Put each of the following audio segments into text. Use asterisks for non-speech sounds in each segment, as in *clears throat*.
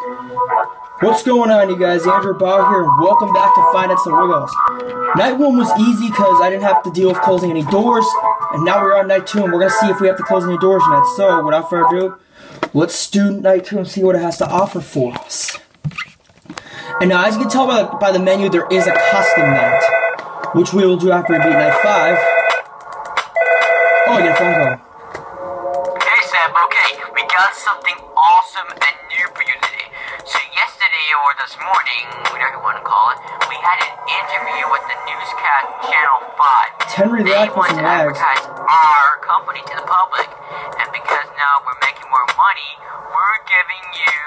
What's going on, you guys? Andrew Ribaudo here, and welcome back to Five Nights at Wiggles. Night one was easy because I didn't have to deal with closing any doors, and now we're on night two, and we're gonna see if we have to close any doors next. So, without further ado, let's do night two and see what it has to offer for us. And now, as you can tell by the, by the menu, there is a custom night, which we will do after we beat night five. Oh, I get a phone call. Hey Sam, okay, we got something awesome and or this morning, whatever you want to call it, we had an interview with the newscast Channel 5. Henry They want to lags. advertise our company to the public. And because now we're making more money, we're giving you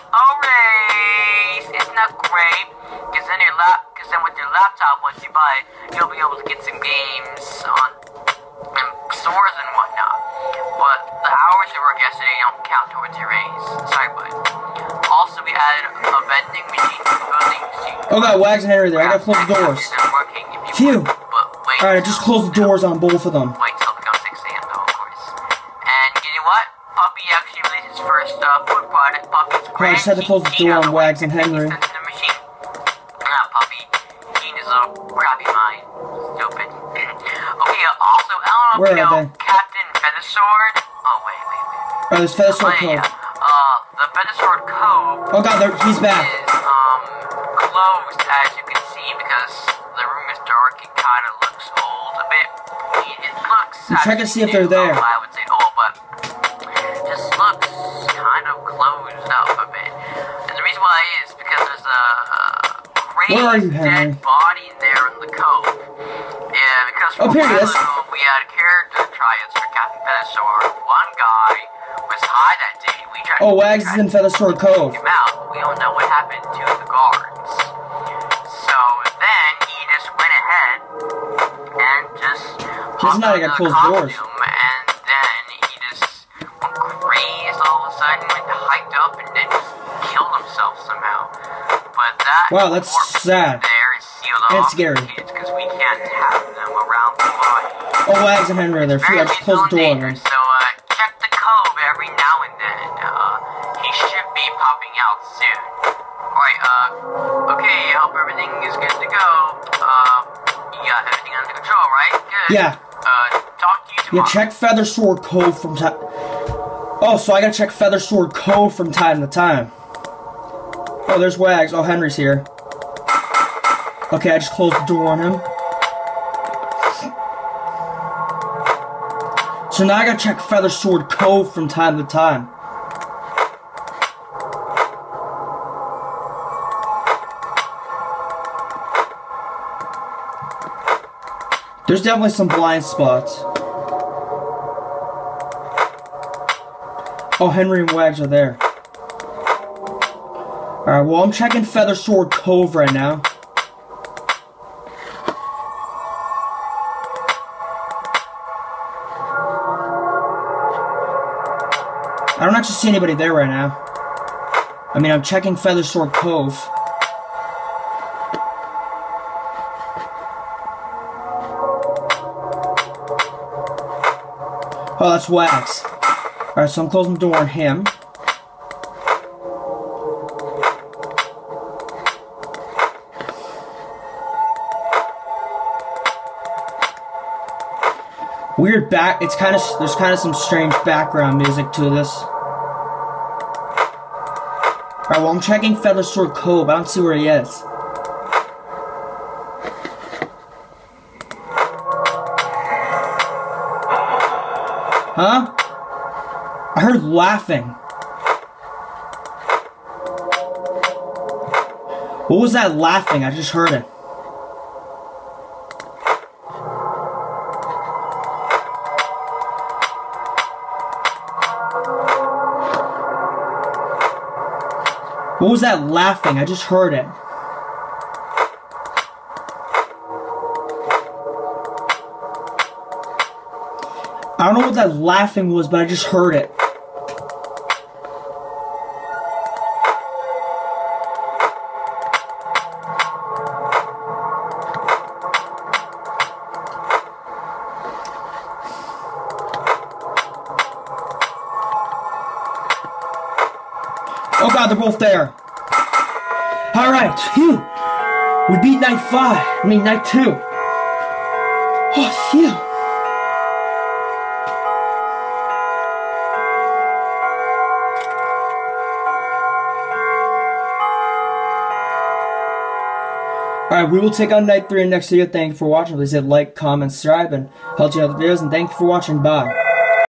a raise. Isn't that great? Because then your lap, because then with your laptop, once you buy it, you'll be able to get some games on and stores and whatnot. But the hours you worked yesterday don't count towards your raise. Sorry, bud. Also, we added a vending machine to the building. So you Oh, got Wags and Henry there. I gotta close the doors. snacks and working if you Phew. want, But wait. Alright, I just closed the doors on both of them. Wait till it becomes 6 a.m. though, of course. And you know what? Puppy actually released his first uh, food product. Puppy's I just had to close the door on Wags and Henry. The machine. Nah, Puppy. He and his little crappy mind. Stupid. *clears throat* okay, uh, also, I don't know Where are they? Captain Feathersword. Oh, wait, wait, wait. Oh, there's Feathersword Oh, yeah. Feathersword Cove Oh god, there, he's back. is um closed as you can see because the room is dark. It kind of looks old a bit. It, it looks. check and see if they're there. I would say old, but just looks kind of closed up a bit. And the reason why is because there's a crazy Where are you, Henry? dead body there in the cove. Yeah, because Oh, here he a is. we had character tryouts for Captain Feathersword. One guy was high that day. We tried Oh, Wags is in Feathersword Cove. him out. We don't know what happened to the guards. So then he just went ahead and just He's not gonna hopped close on the doors. And then he just went crazy all of a sudden, went hiked up and then killed himself somehow. But that Wow, that's sad. There is sealed And off scary. because we can't have them around the body. Oh, Wags and Henry, they're. Phew, I just closed the door everything is good to go. Uh, you got everything under control, right? Good. Yeah. Uh, talk to you Yeah, tomorrow. check Feathersword Cove from time. Oh, so I gotta check Feathersword Cove from time to time. Oh, there's Wags. Oh, Henry's here. Okay, I just closed the door on him. So now I gotta check Feather Sword Cove from time to time. There's definitely some blind spots. Oh, Henry and Wags are there. Alright, well, I'm checking Feather Sword Cove right now. I don't actually see anybody there right now. I mean, I'm checking Feather Sword Cove. Oh, that's Wags. Alright, so I'm closing the door on him. Weird back. It's kind of there's kind of some strange background music to this. Alright, well I'm checking Feathersword Cove. I don't see where he is. Huh? I heard laughing. What was that laughing? I just heard it. What was that laughing? I just heard it. I don't know what that laughing was, but I just heard it. Oh god, they're both there. Alright, phew. We beat night five. I mean, night two. Oh, phew. Alright, we will take on night three in next video. Thank you for watching. Please hit like, comment, subscribe, and help you out the videos. And thank you for watching. Bye.